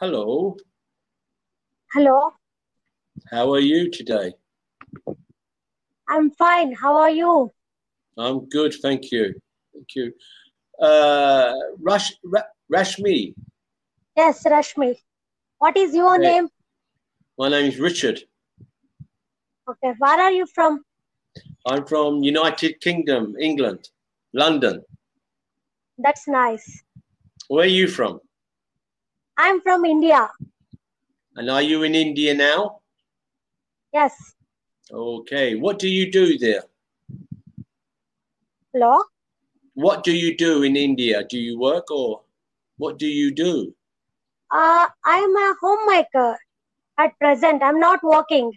Hello. Hello, How are you today? I'm fine. How are you? I'm good, thank you. Thank you. Uh, Rash, Ra- Rashmi, Yes, Rashmi. What is your Hey. name? my name is Richard. Okay, where are you from? I'm from United Kingdom, England, London. That's nice. Where are you from? I'm from India. And are you in India now? Yes. Okay. What do you do there? Hello? What do you do in India? Do you work or what do you do? Uh, I'm a homemaker at present. I'm not working.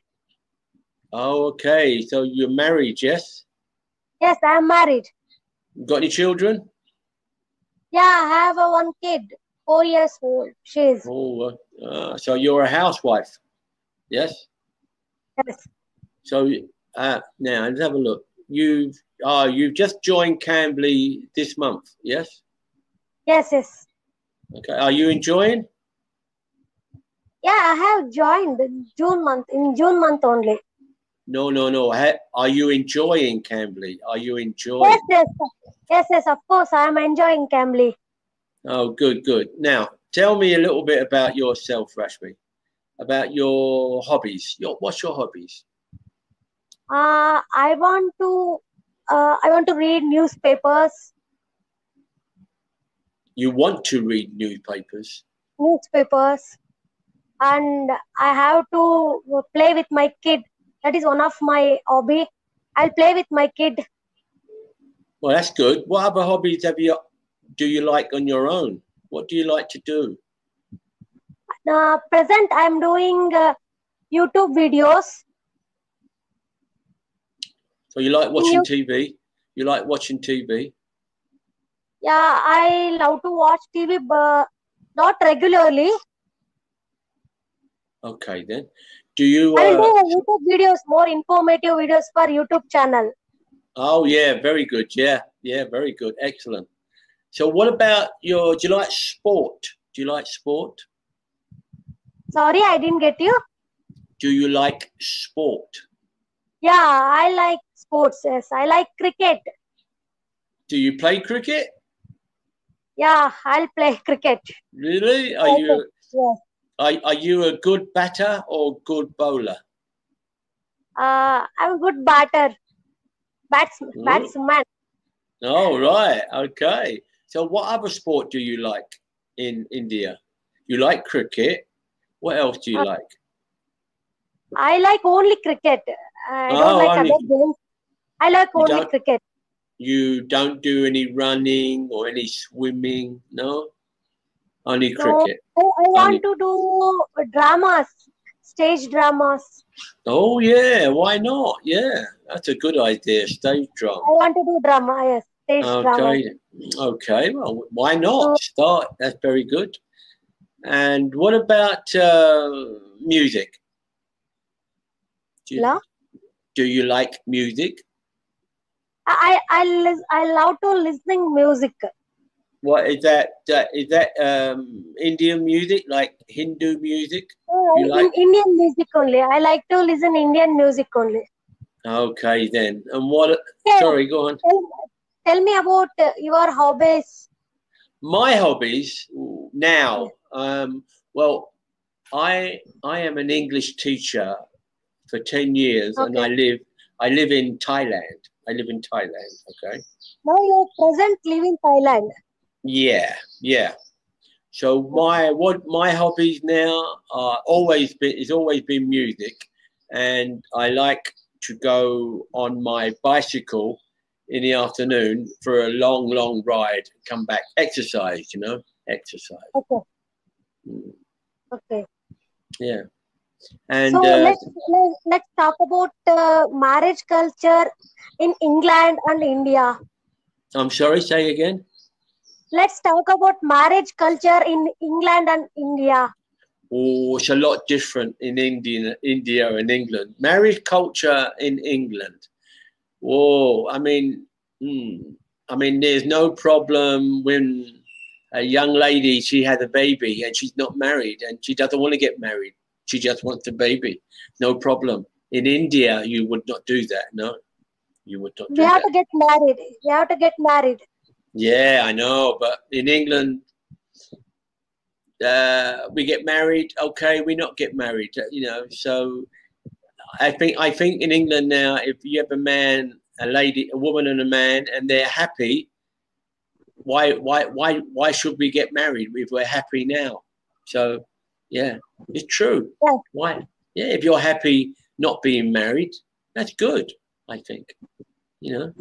Oh, okay. So you're married, yes? Yes, I'm married. Got any children? Yeah, I have a one kid, four years old. She is. Oh, uh, so you're a housewife, yes? yes. So uh, now let's have a look. You've uh, you've just joined Cambly this month, yes? Yes, yes. Okay. Are you enjoying? Yeah, I have joined June month, in June month only. No, no, no. Ha- are you enjoying Cambly? Are you enjoying? Yes, yes. Yes, yes, of course. I'm enjoying Cambly. Oh, good, good. Now, tell me a little bit about yourself, Rashmi. About your hobbies. Your what's your hobbies? Uh, I want to uh, I want to read newspapers, You want to read newspapers. newspapers, and I have to play with my kid. That is one of my hobby. I'll play with my kid. Well, that's good. What other hobbies have you do you like on your own? What do you like to do? Uh, present, I'm doing uh, YouTube videos. So you like watching You- TV? You like watching TV? Yeah, I love to watch TV, but not regularly. Okay, then. Do you? I'll Uh, do YouTube videos, more informative videos for YouTube channel. oh, yeah, very good. Yeah, yeah, very good. Excellent. So, what about your? Do you like sport? Do you like sport? Sorry, I didn't get you. Do you like sport? Yeah, I like sports. Yes, I like cricket. Do you play cricket? Yeah, I'll play cricket. Really? Are you? Yes. Are, are you a good batter or good bowler? Uh, I'm a good batter. Bats, Ooh. batsman. Oh, right. Okay. So, what other sport do you like in India? You like cricket. What else do you Uh, like? I like only cricket. I don't Oh, like only- other games. I like only cricket. You don't do any running or any swimming, no? Only No. cricket. I, I want Only- to do dramas, stage dramas. Oh yeah, why not? Yeah, that's a good idea. Stage drama. I want to do drama. Yes. Okay, okay. Well, why not? Start. That's very good. And what about uh, music? Do you, do you like music? I I I love to listening music. What is that? Uh, is that um, Indian music, like Hindu music? You like- Indian music only. I like to listen Indian music only. Okay, then. And what? Yeah. Sorry, go on. Tell, me about your hobbies. my hobbies now um, well i i am an english teacher for 10 years and i live i live in thailand i live in thailand okay Now you're present live in Thailand. yeah yeah so my what my hobbies now are always been it's always been music and i like to go on my bicycle in the afternoon for a long long ride come back exercise you know exercise Okay. Mm. Okay. Yeah. And so uh, let's let's let's talk about uh, marriage culture in England and India. I'm sorry, say again. Let's talk about marriage culture in England and India. Oh, it's a lot different in India, India and England. Marriage culture in England. Whoa, I mean, hmm, I mean, there's no problem when a young lady, she had a baby and she's not married and she doesn't want to get married. She just wants a baby. No problem. In India, you would not do that. No, you would not. Do have that. to get married. We have to get married. Yeah, I know, but in England, uh, we get married. Okay, we not get married. You know, so I think I think in England now, if you have a man, a lady, a woman, and a man, and they're happy, why why why why should we get married if we're happy now? So yeah, it's true. Yeah. Why? Yeah, if you're happy not being married, that's good. I think. You know,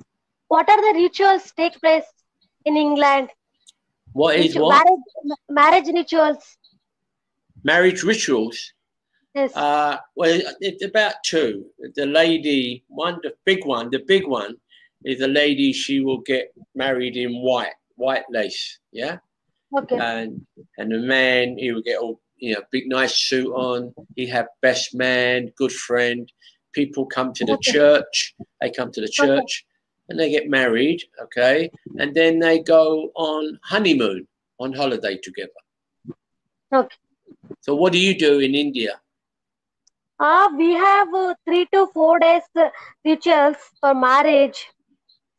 What are the rituals take place in England? what is Ritu- what Marriage, marriage rituals. marriage rituals. Yes. Uh, well, it's about two. The lady, one, the big one, the big one is the lady. She will get married in white, white lace, yeah. okay. And and the man, he will get all you know, big nice suit on. He have best man, good friend. People come to the Okay. church. They come to the Okay. church, and they get married, okay. And then they go on honeymoon, on holiday together. Okay. So what do you do in India? Uh, we have uh, three to four days uh, rituals for marriage.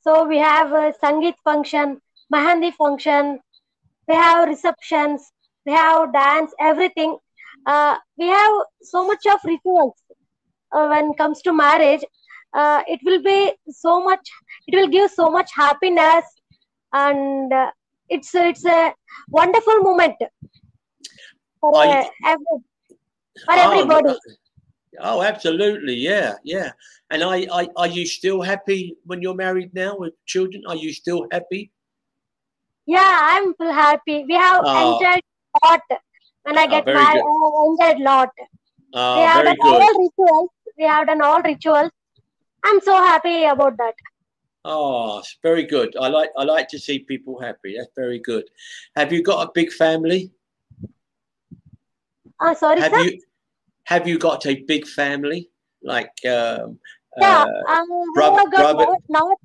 So we have a Sangeet function, Mehndi function, we have receptions, we have dance, everything. Uh, we have so much of rituals uh, when it comes to marriage. Uh, it will be so much, it will give so much happiness and uh, it's, it's a wonderful moment for, uh, every, for Oh, everybody. Oh, Oh, absolutely, yeah, yeah. And I, I, are you still happy when you're married now with children? Are you still happy? Yeah, I'm full happy. We have Oh. enjoyed a lot. When I Oh, get very married, good. I have enjoyed a lot. Ah, we Oh, have very done good. all rituals. We have done all rituals. I'm so happy about that. Oh, it's very good. I like, I like to see people happy. That's very good. Have you got a big family? Uh, sorry, Have sir. you, have you got a big family? Like, um, yeah, uh, brother- I got brother- not, not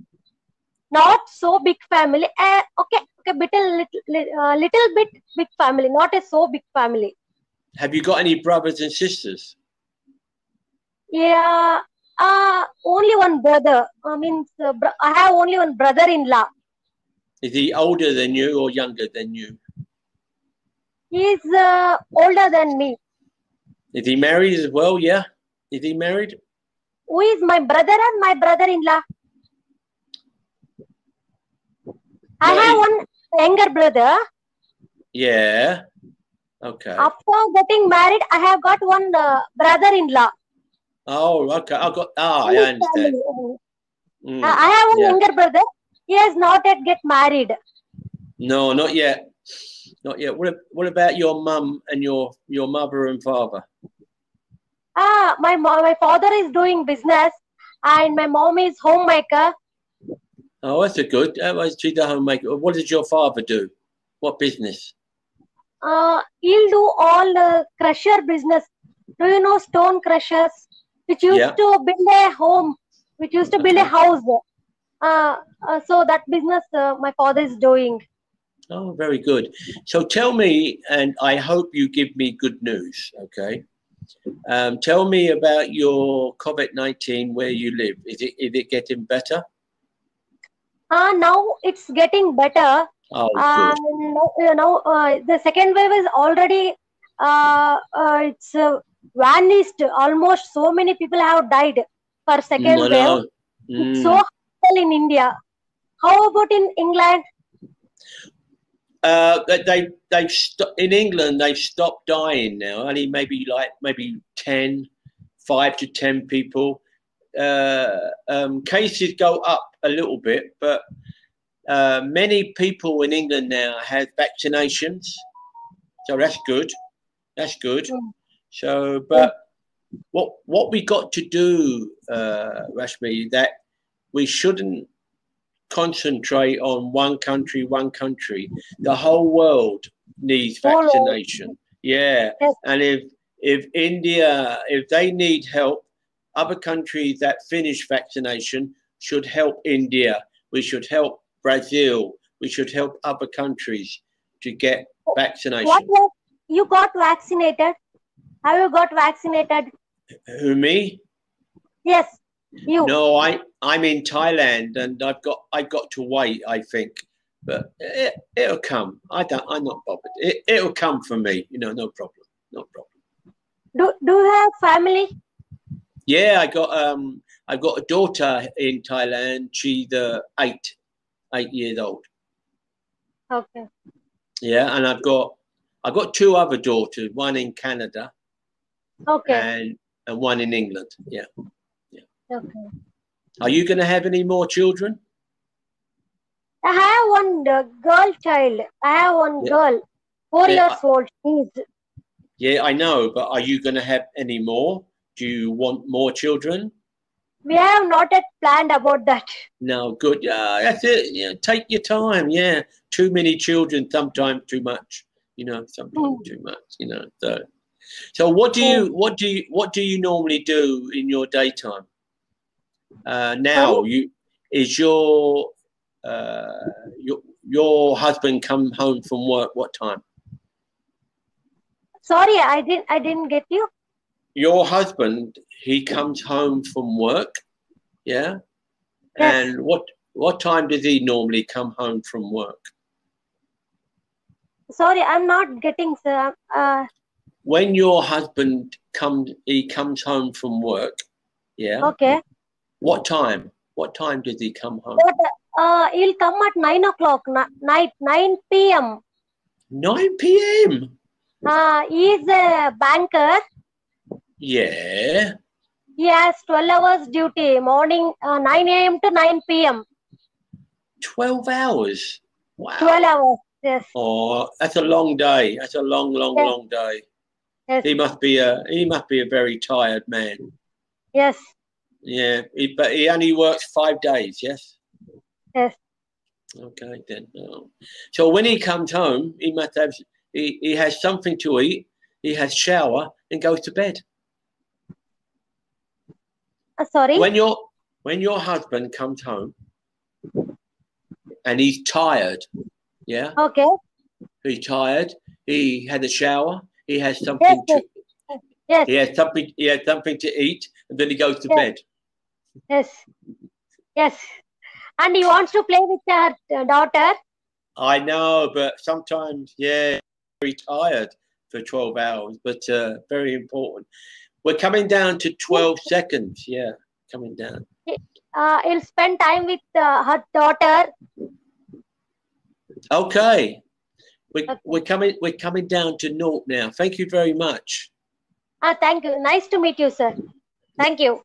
not so big family. Uh, okay, okay, bit a little, uh, little bit big family, not a so big family. have you got any brothers and sisters? Yeah, uh, only one brother. I mean, uh, I have only one brother-in-law. Is he older than you or younger than you? He's uh, older than me. Is he married as well? Yeah. Is he married? who is my brother and my brother-in-law. I have one younger brother. Yeah. Okay. After getting married, I have got one uh, brother-in-law. Oh, okay. I got. Oh, I understand. Mm. Uh, I have one Yeah. younger brother. He has not yet get married. No, not yet. Not yet. What, what about your mum and your your mother and father? Ah, my my father is doing business, and my mom is homemaker. Oh, that's a good. Was she's the homemaker. What does your father do? What business? Uh, he'll do all the crusher business. Do you know stone crushers? Which used Yeah. to build a home, which used to build a house. Uh, uh, so that business uh, my father is doing. Oh, very good. So tell me, and I hope you give me good news. Okay. Um, tell me about your COVID nineteen where you live. Is it is it getting better? Uh, now it's getting better. Oh, Uh, good. no, you know, uh, the second wave is already uh, uh, it's uh, vanished. Almost so many people have died for second No, wave. no. Mm. so in India. How about in England? Uh, they they they've sto- in England they've stopped dying now. Only maybe like maybe 10, 5 to ten people. Uh, um, cases go up a little bit, but uh, many people in England now have vaccinations, so that's good. That's good. So, but what what we got to do, uh, Rashmi, that we shouldn't concentrate on one country, one country. The whole world needs vaccination. Yeah, and if if India, if they need help, other countries that finish vaccination should help India. We should help Brazil. We should help other countries. to get oh, vaccination. What you got vaccinated? Have you got vaccinated? Who me? Yes, you. No, I I'm in Thailand and I've got I've got to wait. I think, but it, it'll come. I don't. I'm not bothered. It it'll come for me. You know, no problem. No problem. Do Do you have family? Yeah, I got um I've got a daughter in Thailand. She's uh, eight eight years old. Okay. Yeah, and I've got I've got two other daughters. One in Canada Okay. and and one in England. Yeah. Okay. Are you going to have any more children? I have one uh, girl child. I have one Yeah. girl, four Yeah, years old. She's Yeah, I know, but are you going to have any more? Do you want more children? we have not yet planned about that. No, good. Yeah, that's it. Yeah, take your time. Yeah, too many children, sometimes too much. You know, sometimes Mm. too much. You know, so. So what do you what do you what do you normally do in your daytime? Uh, now you is your uh, your your husband come home from work what time? Sorry, I didn't. I didn't get you. Your husband he comes home from work, yeah, Yes. and what what time does he normally come home from work? Sorry, I'm not getting. Sir. Uh, when your husband comes he comes home from work yeah okay. What time what time does he come home uh, he'll come at nine o'clock night, nine p.m. 9 p.m Uh, he is a banker. yeah He has twelve hours duty. Morning, uh, nine a.m. to nine p.m. 12 hours wow Twelve hours. Yes. oh that's a long day that's a long long Yeah. long day Yes. he must be a he must be a very tired man Yes. Yeah he, but he only works five days yes Yes. okay then oh. so when he comes home he must have he, he has something to eat he has shower and goes to bed Uh, sorry. when your when your husband comes home and he's tired yeah okay. he's tired he had a shower he has something yes. to Yes. he has something he has something to eat and then he goes to Yes. bed Yes. Yes. And he wants to play with her uh, daughter. i know but sometimes yeah very tired for 12 hours but uh, very important we're coming down to 12 seconds yeah coming down Uh, he'll spend time with uh, her daughter. okay we, Okay. we're coming we're coming down to naught now thank you very much Ah, thank you. Nice to meet you, sir. Thank you.